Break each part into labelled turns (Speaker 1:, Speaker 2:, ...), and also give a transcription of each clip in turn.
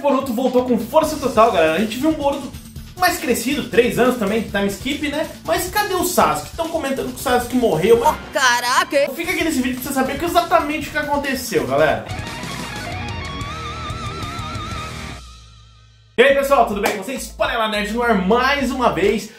Speaker 1: Boruto voltou com força total, galera. A gente viu um Boruto mais crescido, 3 anos também, time skip, né? Mas cadê o Sasuke? Estão comentando que o Sasuke morreu. Mas...
Speaker 2: Caraca!
Speaker 1: Fica aqui nesse vídeo pra você saber exatamente o que aconteceu, galera. E aí pessoal, tudo bem com vocês? Panela Nerd no ar mais uma vez.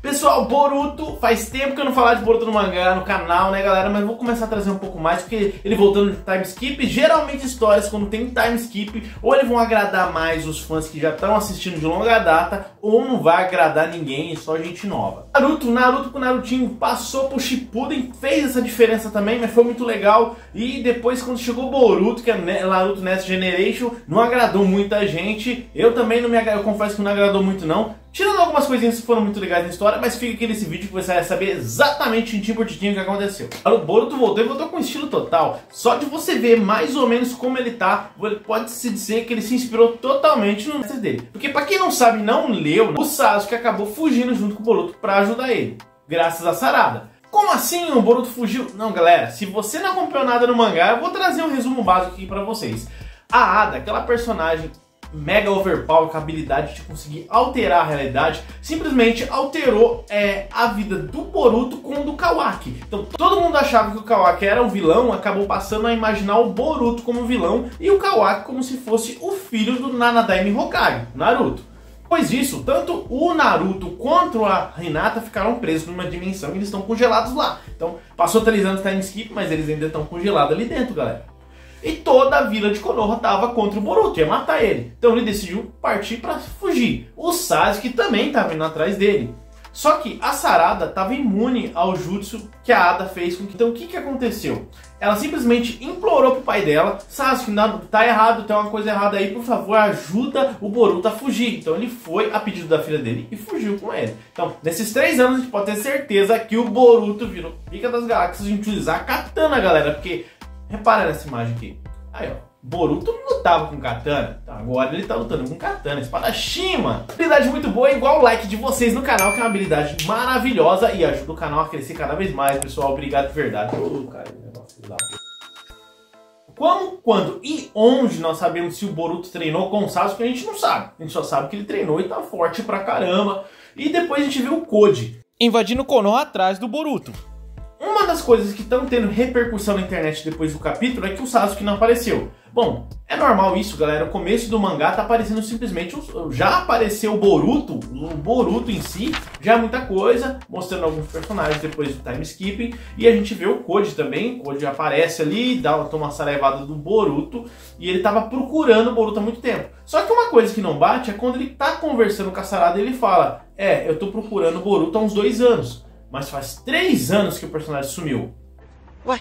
Speaker 1: Pessoal, Boruto, faz tempo que eu não falar de Boruto no mangá, no canal, né galera, mas vou começar a trazer um pouco mais, porque ele voltando de time skip, geralmente histórias quando tem time skip, ou eles vão agradar mais os fãs que já estão assistindo de longa data, ou não vai agradar ninguém, só gente nova. Naruto, Naruto com Narutinho passou pro Shippuden, fez essa diferença também, mas foi muito legal, e depois quando chegou Boruto, que é Naruto Next Generation, não agradou muita gente, eu também não me eu confesso que não agradou muito não, Tirando algumas coisinhas que foram muito legais na história, mas fica aqui nesse vídeo que você vai saber exatamente tintim por tintim o que aconteceu. O Boruto voltou e voltou com estilo total. Só de você ver mais ou menos como ele tá, pode-se dizer que ele se inspirou totalmente no dele. Porque pra quem não sabe, não leu, o Sasuke acabou fugindo junto com o Boruto pra ajudar ele. Graças a Sarada. Como assim o Boruto fugiu? Não, galera, se você não acompanhou nada no mangá, eu vou trazer um resumo básico aqui pra vocês. A Ada, aquela personagem mega overpower com a habilidade de conseguir alterar a realidade, simplesmente alterou é, a vida do Boruto com o do Kawaki. Então todo mundo achava que o Kawaki era um vilão, acabou passando a imaginar o Boruto como vilão e o Kawaki como se fosse o filho do Nanadaime Hokage, Naruto. Pois isso, tanto o Naruto quanto a Hinata ficaram presos numa dimensão e eles estão congelados lá. Então passou três anos time skip, mas eles ainda estão congelados ali dentro, galera. E toda a vila de Konoha estava contra o Boruto, ia matar ele. Então ele decidiu partir para fugir. O Sasuke também estava indo atrás dele. Só que a Sarada estava imune ao jutsu que a Ada fez. Então o que, que aconteceu? Ela simplesmente implorou pro pai dela, Sasuke, tá errado, tem uma coisa errada aí, por favor, ajuda o Boruto a fugir. Então ele foi a pedido da filha dele e fugiu com ele. Então, nesses três anos a gente pode ter certeza que o Boruto virou pica das galáxias de utilizar a katana, galera, porque Repara nessa imagem aqui. Aí, ó. Boruto não lutava com katana, agora ele tá lutando com katana, espadachim, mano. Habilidade muito boa, igual o like de vocês no canal, que é uma habilidade maravilhosa e ajuda o canal a crescer cada vez mais, pessoal. Obrigado de verdade. Oh, cara. Como, quando e onde nós sabemos se o Boruto treinou com o Sasuke, a gente não sabe. A gente só sabe que ele treinou e tá forte pra caramba. E depois a gente vê o Code invadindo Konoha atrás do Boruto. Uma das coisas que estão tendo repercussão na internet depois do capítulo é que o Sasuke não apareceu. Bom, é normal isso, galera. O começo do mangá tá aparecendo simplesmente. Já apareceu o Boruto, o Boruto em si, já é muita coisa, mostrando alguns personagens depois do time skipping. E a gente vê o Code também. O Code aparece ali, dá uma, toma uma sarevada do Boruto. E ele tava procurando o Boruto há muito tempo. Só que uma coisa que não bate é quando ele tá conversando com a Sarada ele fala: É, eu tô procurando o Boruto há uns dois anos. Mas faz três anos que o personagem sumiu.
Speaker 2: Ué?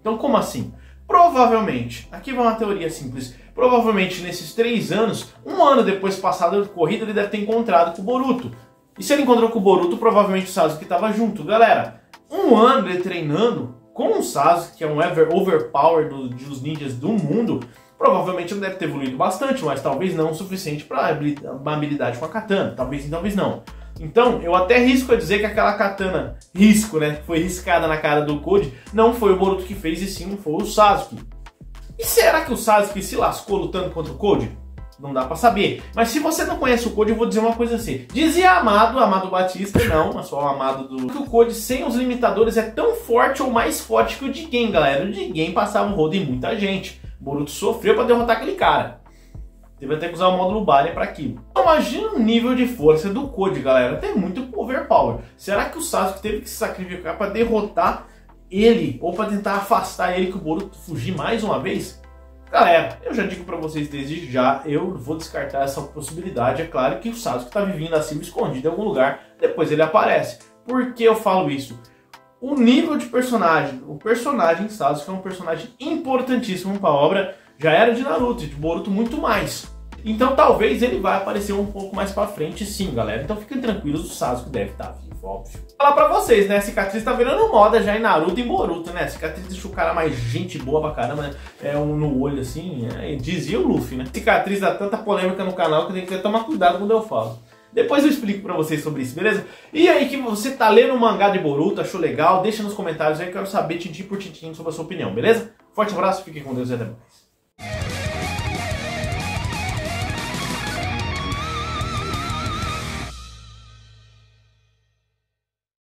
Speaker 1: Então como assim? Provavelmente, aqui vai uma teoria simples. Provavelmente nesses três anos, um ano depois passado da corrida, ele deve ter encontrado com o Boruto. E se ele encontrou com o Boruto, provavelmente o Sasuke estava junto. Galera, um ano ele treinando com o Sasuke, que é um ever overpower do, dos ninjas do mundo, provavelmente ele deve ter evoluído bastante, mas talvez não o suficiente para uma habilidade com a katana. Talvez sim, talvez não. Então, eu até risco a dizer que aquela katana, risco, né, foi riscada na cara do Code, não foi o Boruto que fez, e sim foi o Sasuke. E será que o Sasuke se lascou lutando contra o Code? Não dá para saber. Mas se você não conhece o Code, eu vou dizer uma coisa assim. Dizia Amado, Amado Batista, não, mas só o Amado do... Que o Code sem os limitadores é tão forte ou mais forte que o Jigen, galera. O Jigen passava um rodo em muita gente. O Boruto sofreu para derrotar aquele cara. Teve até que usar o módulo Barya para aquilo. Então, imagina o nível de força do Code, galera. Tem muito overpower. Será que o Sasuke teve que se sacrificar para derrotar ele? Ou para tentar afastar ele que o Boruto fugir mais uma vez? Galera, eu já digo para vocês desde já, eu vou descartar essa possibilidade. É claro que o Sasuke tá vivendo assim escondido em algum lugar, depois ele aparece. Por que eu falo isso? O nível de personagem, o personagem Sasuke é um personagem importantíssimo para a obra já era de Naruto e de Boruto muito mais. Então talvez ele vai aparecer um pouco mais pra frente sim, galera. Então fiquem tranquilos, o Sasuke deve estar tá vivo, óbvio. Falar pra vocês, né? Cicatriz tá virando moda já em Naruto e Boruto, né? Cicatriz deixa o cara mais gente boa pra caramba, né? É um no olho assim, é, dizia o Luffy, né? Cicatriz dá tanta polêmica no canal que tem que tomar cuidado quando eu falo. Depois eu explico pra vocês sobre isso, beleza? E aí que você tá lendo o mangá de Boruto, achou legal? Deixa nos comentários aí eu quero saber tintim por tintim sobre a sua opinião, beleza? Forte abraço, fiquem com Deus e até mais.